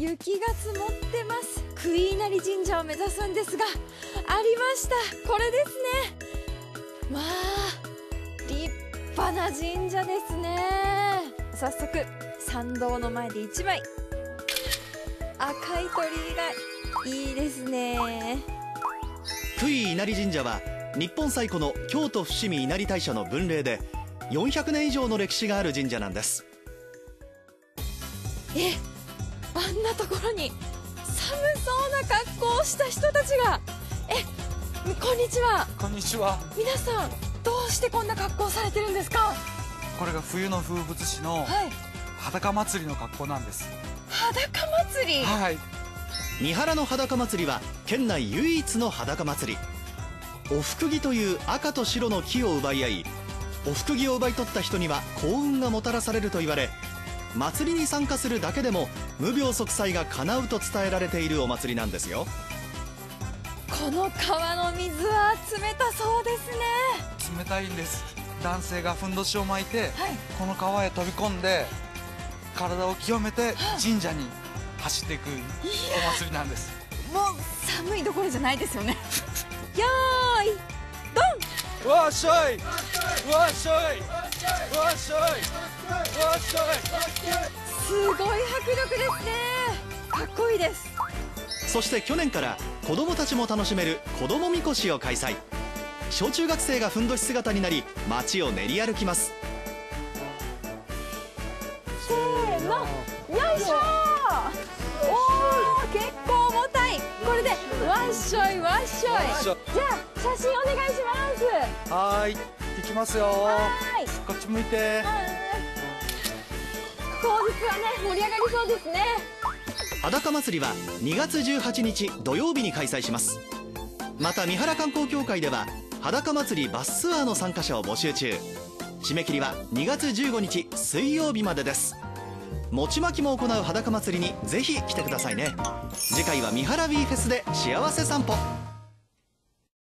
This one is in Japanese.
雪が積もってます。食い稲荷神社を目指すんですがありました。これですね。わあ立派な神社ですね。早速参道の前で1枚。赤い鳥居がいいですね。福井稲荷神社は日本最古の京都伏見稲荷大社の分霊で400年以上の歴史がある神社なんです。えあんなところに寒そうな格好をした人たちが。えこんにちは。こんにちは。皆さんどうしてこんな格好されてるんですか？これが冬の風物詩のはい。裸祭りの格好なんです。裸祭り？はい。三原の裸祭りは県内唯一の裸祭り。おふくぎという赤と白の木を奪い合いおふくぎを奪い取った人には幸運がもたらされると言われ祭りに参加するだけでも無病息災が叶うと伝えられているお祭りなんですよ。この川の水は冷たそうですね。冷たいんです。男性がふんどしを巻いてはい。この川へ飛び込んで体を清めて神社に走っていくお祭りなんです。もう寒いどころじゃないですよね。よーいドン。わっしょいわっしょいわっしょいわっしょいすごい迫力ですね。かっこいいです。そして去年から子供たちも楽しめる子供みこしを開催。小中学生がふんどし姿になり街を練り歩きます。せーの。よいしょおー結構重たい。これでわっしょいわっしょいっしょじゃあ写真お願いします。はーい行きますよ。はい。こっち向いて。当日はね。盛り上がりそうですね。裸祭りは2月18日土曜日に開催します。また三原観光協会では裸祭りバスツアーの参加者を募集中。締め切りは2月15日水曜日までです。餅まきも行う裸祭りにぜひ来てくださいね。次回は三原 B フェスで幸せ散歩